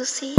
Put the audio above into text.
Lucy.